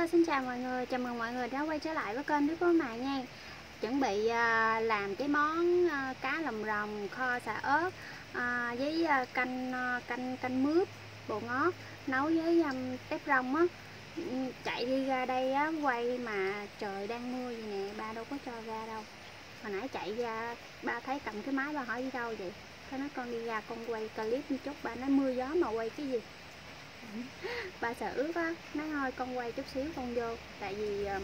Hello xin chào mọi người, chào mừng mọi người đã quay trở lại với kênh nước của Mài nha. Chuẩn bị uh, làm cái món uh, cá lồng rồng kho xà ớt uh, với uh, canh uh, canh canh mướp bộ ngót nấu với um, tép rong á. Chạy đi ra đây á quay mà trời đang mưa vậy nè ba đâu có cho ra đâu. Hồi nãy chạy ra ba thấy cầm cái máy ba hỏi đi đâu vậy? Thế nói con đi ra con quay clip một chút. Ba nói mưa gió mà quay cái gì? Ba sợ ướt á nói thôi con quay chút xíu con vô. Tại vì um,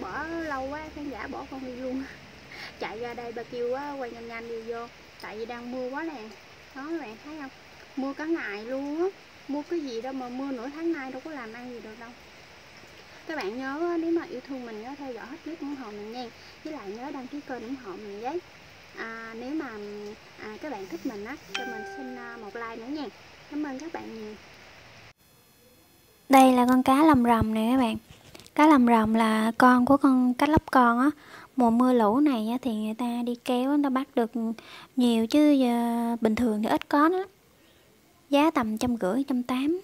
bỏ lâu quá khán giả bỏ con đi luôn. Chạy ra đây ba kêu á quay nhanh nhanh đi vô. Tại vì đang mưa quá nè. Đó các bạn thấy không? Mưa cả ngày luôn á. Mua cái gì đâu mà mưa nửa tháng nay đâu có làm ăn gì được đâu. Các bạn nhớ nếu mà yêu thương mình nhớ theo dõi hết clip ủng hộ mình nha. Với lại nhớ đăng ký kênh ủng hộ mình với à, nếu mà à, các bạn thích mình á cho mình xin à, một like nữa nha. Cảm ơn các bạn nhiều đây là con cá lồng rồng nè các bạn. Cá lồng rồng là con của con cá lóc con á. Mùa mưa lũ này á, thì người ta đi kéo người ta bắt được nhiều chứ giờ, bình thường thì ít có đó giá tầm trăm rưỡi trăm tám.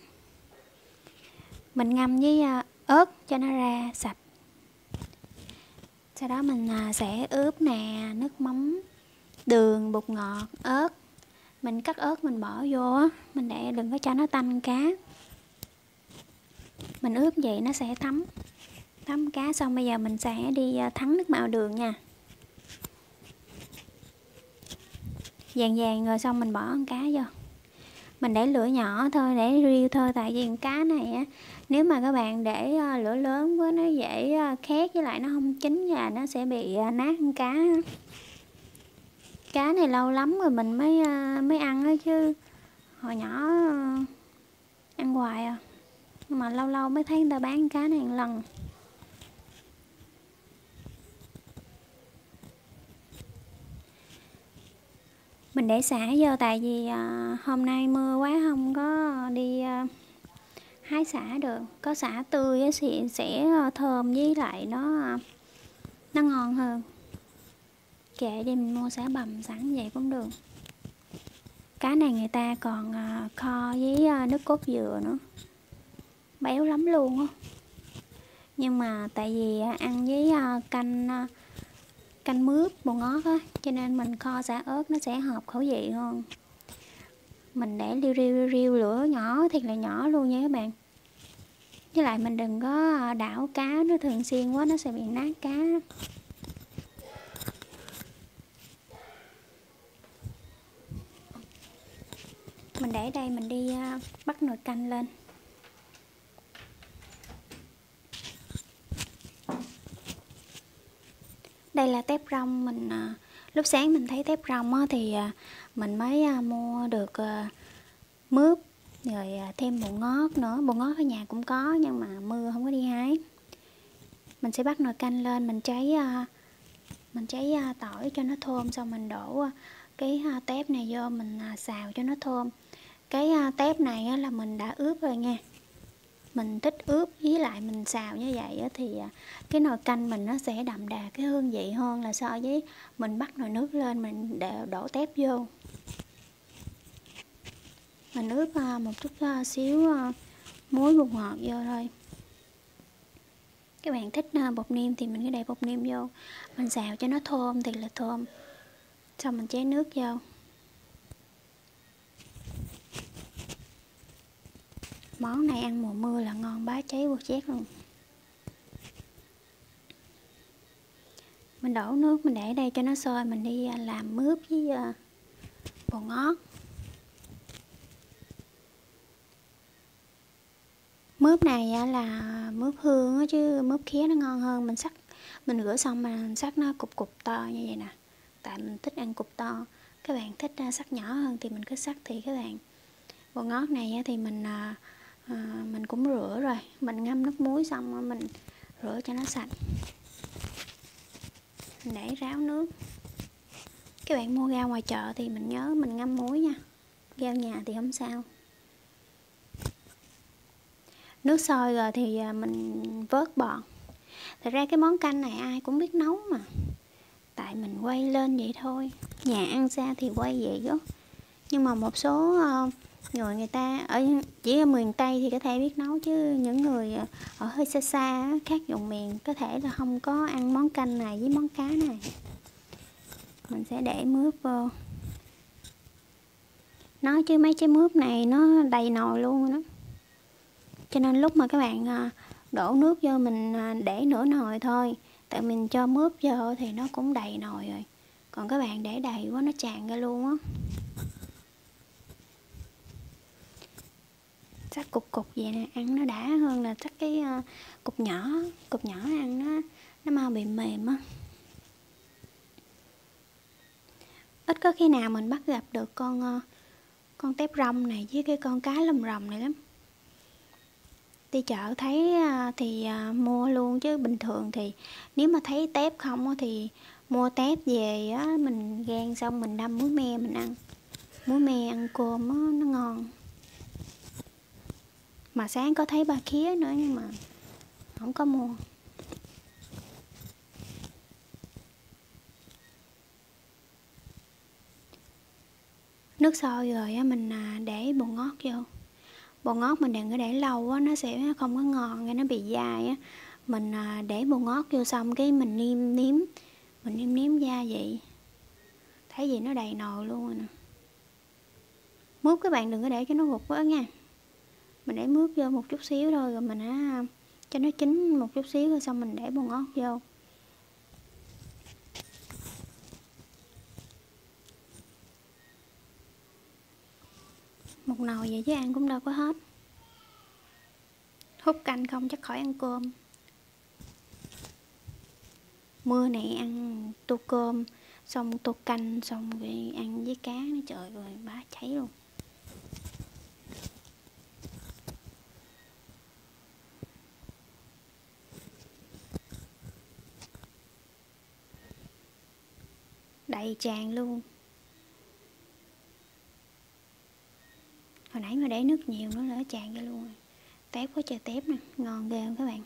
Mình ngâm với à, ớt cho nó ra sạch. Sau đó mình à, sẽ ướp nè nước mắm đường bột ngọt ớt. Mình cắt ớt mình bỏ vô á mình để đừng có cho nó tanh cá mình ướp vậy nó sẽ thấm thấm cá. Xong bây giờ mình sẽ đi ờ, thắng nước màu đường nha. Vàng vàng rồi xong mình bỏ con cá vô. Mình để lửa nhỏ thôi, để riêu thôi, tại vì cá này á, nếu mà các bạn để ờ, lửa lớn quá nó dễ ờ, khét với lại nó không chín và nó sẽ bị nát con cá cá này lâu lắm rồi mình mới mới ăn á chứ hồi nhỏ ăn hoài à mà lâu lâu mới thấy người ta bán cá này một lần. Mình để xả vô tại vì à, hôm nay mưa quá không có đi à, hái xả được. Có xả tươi thì sẽ thơm với lại nó à, nó ngon hơn. Kệ đi mình mua xả bầm sẵn vậy cũng được. Cá này người ta còn à, kho với à, nước cốt dừa nữa béo lắm luôn á. Nhưng mà tại vì à, ăn với à, canh à, canh mướp bồ ngót á, cho nên mình kho xả ớt nó sẽ hợp khẩu vị hơn. Mình để riu riu riu lửa nhỏ, thiệt là nhỏ luôn nha các bạn. Với lại mình đừng có đảo cá nó thường xuyên quá, nó sẽ bị nát cá. Mình để đây mình đi bắt nồi canh lên. Đây là tép rong mình à, lúc sáng mình thấy tép rong á, thì à, mình mới à, mua được mướp rồi thêm bột ngót nữa. Bột ngót ở nhà cũng có nhưng mà mưa không có đi hái. Mình sẽ bắt nồi canh lên mình cháy mình cháy tỏi cho nó thơm xong mình đổ cái tép này vô mình xào cho nó thơm. Cái tép này là mình đã ướp rồi nha mình thích ướp với lại mình xào như vậy thì à, cái nồi canh mình nó sẽ đậm đà cái hương vị hơn là so với mình bắt nồi nước lên mình để đổ tép vô. Mình ướp à, một chút à, xíu muối bột ngọt vô thôi. Các bạn thích bột niêm thì mình cứ để bột niêm vô. Mình xào cho nó thơm thì là thơm. Xong mình chế nước vô. Món này ăn mùa mưa là ngon bá cháy vô chét luôn. Mình đổ nước mình để đây cho nó sôi mình đi à, làm mướp với à, bột ngót. Mướp này à, là mướp hương chứ mướp khía nó ngon hơn. Mình sắc mình rửa xong mà mình sắc nó cục cục to như vậy nè. Tại mình thích ăn cục to. Các bạn thích à, sắc nhỏ hơn thì mình cứ sắc thì các bạn. Bột ngót này thì mình à, mình cũng rửa rồi. Mình ngâm nước muối xong mình rửa cho nó sạch. Mình để ráo nước. Các bạn mua rau ngoài chợ thì mình nhớ mình ngâm muối nha. Rau nhà thì không sao. Nước sôi rồi thì à, mình vớt bọt. Thật ra cái món canh này ai cũng biết nấu mà. Tại mình quay lên vậy thôi. Nhà ăn xa thì quay vậy đó nhưng mà một số ờ, rồi người người ta ở chỉ ở miền tây thì có thể biết nấu, chứ những người ở hơi xa xa khác vùng miền có thể là không có ăn món canh này với món cá này. Mình sẽ để mướp vô. Nói chứ mấy trái mướp này nó đầy nồi luôn đó. Cho nên lúc mà các bạn à, đổ nước vô mình à, để nửa nồi thôi, tại mình cho mướp vô thì nó cũng đầy nồi rồi. Còn các bạn để đầy quá nó tràn ra luôn á. Chắc cục cục vậy nè ăn nó đã hơn là chắc cái uh, cục nhỏ cục nhỏ ăn nó nó mau bị mềm á. Ít có khi nào mình bắt gặp được con uh, con tép rong này với cái con cá lồng rồng này lắm. Đi chợ thấy uh, thì uh, mua luôn chứ bình thường thì nếu mà thấy tép không thì mua tép về á mình gan xong mình đâm muối me mình ăn. Muối me ăn cơm á nó ngon mà sáng có thấy ba khía nữa nhưng mà không có mua. Nước sôi rồi mình à, để bột ngót vô. Bột ngót mình đừng có để lâu á, nó sẽ không có ngon nó bị dai á. Mình à, để bột ngót vô xong cái mình niêm nếm. Mình nêm, nếm gia vị thấy gì nó đầy nồi luôn rồi nè. Mướp các bạn đừng có để cho nó gục quá nha mình để mướp vô một chút xíu thôi rồi mình á cho nó chín một chút xíu rồi xong mình để bột ngót vô. Một nồi vậy chứ ăn cũng đâu có hết. Hút canh không chắc khỏi ăn cơm. Mưa này ăn tô cơm, xong tô canh, xong rồi ăn với cá nó trời rồi bá cháy luôn. Đầy tràn luôn. Hồi nãy mà để nước nhiều nữa nữa tràn ra luôn rồi. Tép có trời tép nè, ngon ghê không các bạn?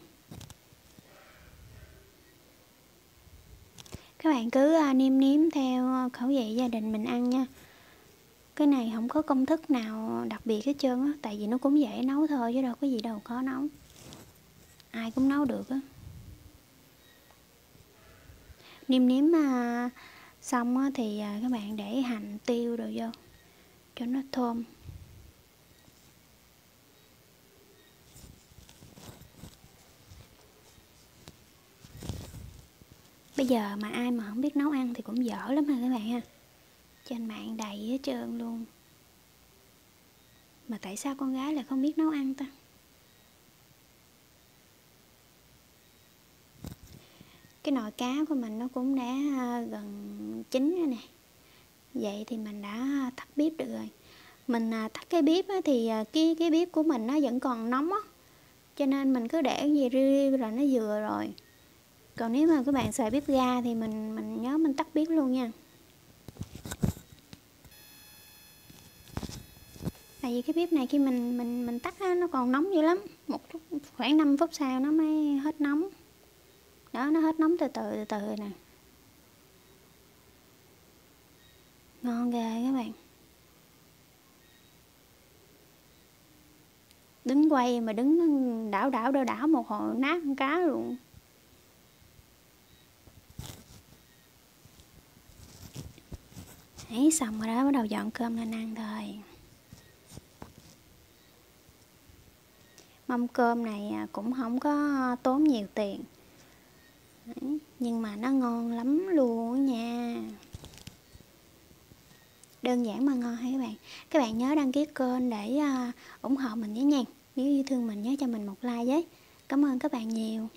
Các bạn cứ à, nêm nếm theo à, khẩu vị gia đình mình ăn nha. Cái này không có công thức nào đặc biệt hết trơn á, tại vì nó cũng dễ nấu thôi chứ đâu có gì đâu, khó nấu. Ai cũng nấu được á. Nêm nếm mà xong á, thì à, các bạn để hành tiêu rồi vô cho nó thơm. Bây giờ mà ai mà không biết nấu ăn thì cũng dở lắm ha các bạn ha? Trên mạng đầy hết trơn luôn. Mà tại sao con gái lại không biết nấu ăn ta? Cái nồi cá của mình nó cũng đã à, gần chín rồi nè. Vậy thì mình đã tắt bếp được rồi. Mình à, tắt cái bếp thì à, cái cái bếp của mình nó vẫn còn nóng á. Cho nên mình cứ để gì riu là nó vừa rồi. Còn nếu mà các bạn xài bếp ga thì mình mình nhớ mình tắt bếp luôn nha. Tại vì cái bếp này khi mình mình mình tắt nó còn nóng dữ lắm. Một chút khoảng 5 phút sau nó mới hết nóng đó nó hết nóng từ từ từ từ nè. Ngon ghê các bạn. Đứng quay mà đứng đảo đảo đảo đảo một hồi nát con cá luôn. Đấy, xong rồi đó bắt đầu dọn cơm lên ăn thôi. Mâm cơm này à, cũng không có tốn nhiều tiền. Đấy, nhưng mà nó ngon lắm luôn nha. Đơn giản mà ngon hay các bạn. Các bạn nhớ đăng ký kênh để uh, ủng hộ mình nhé nha. Nếu yêu thương mình nhớ cho mình một like với cảm ơn các bạn nhiều.